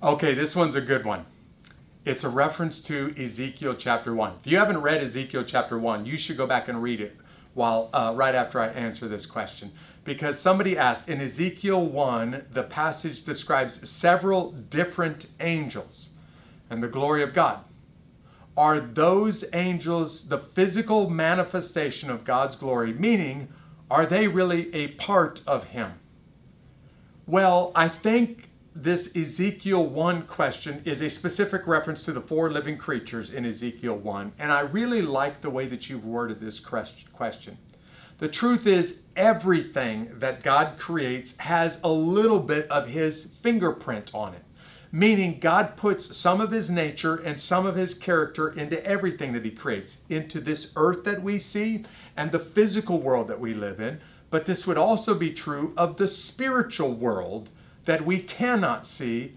Okay, this one's a good one. It's a reference to Ezekiel chapter 1. If you haven't read Ezekiel chapter 1, you should go back and read it while uh, right after I answer this question. Because somebody asked, in Ezekiel 1, the passage describes several different angels and the glory of God. Are those angels the physical manifestation of God's glory? Meaning, are they really a part of Him? Well, I think this Ezekiel 1 question is a specific reference to the four living creatures in Ezekiel 1, and I really like the way that you've worded this question. The truth is, everything that God creates has a little bit of His fingerprint on it. Meaning, God puts some of His nature and some of His character into everything that He creates, into this earth that we see and the physical world that we live in. But this would also be true of the spiritual world that we cannot see,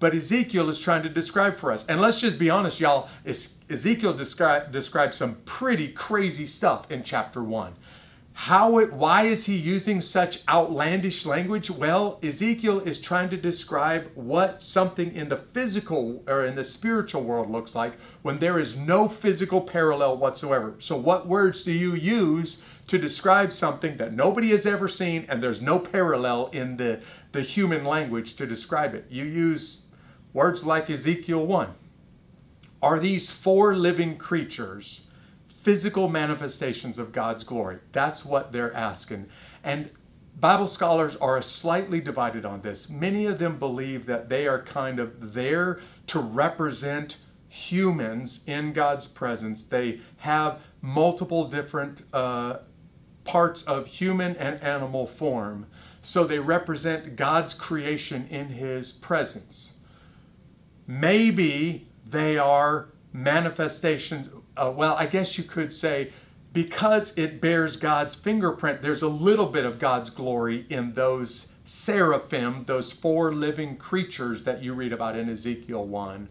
but Ezekiel is trying to describe for us. And let's just be honest, y'all, Ezekiel descri- describes some pretty crazy stuff in chapter 1. How it, why is he using such outlandish language? Well, Ezekiel is trying to describe what something in the physical or in the spiritual world looks like when there is no physical parallel whatsoever. So, what words do you use to describe something that nobody has ever seen and there's no parallel in the, the human language to describe it? You use words like Ezekiel 1. Are these four living creatures? Physical manifestations of God's glory. That's what they're asking. And Bible scholars are slightly divided on this. Many of them believe that they are kind of there to represent humans in God's presence. They have multiple different uh, parts of human and animal form. So they represent God's creation in His presence. Maybe they are manifestations uh, well, I guess you could say because it bears God's fingerprint, there's a little bit of God's glory in those seraphim, those four living creatures that you read about in Ezekiel 1.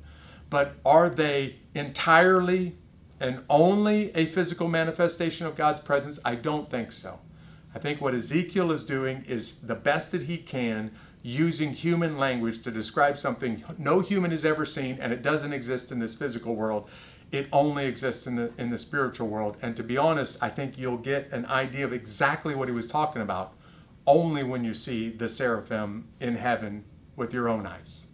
But are they entirely and only a physical manifestation of God's presence? I don't think so. I think what Ezekiel is doing is the best that he can using human language to describe something no human has ever seen and it doesn't exist in this physical world it only exists in the in the spiritual world. And to be honest, I think you'll get an idea of exactly what he was talking about only when you see the seraphim in heaven with your own eyes.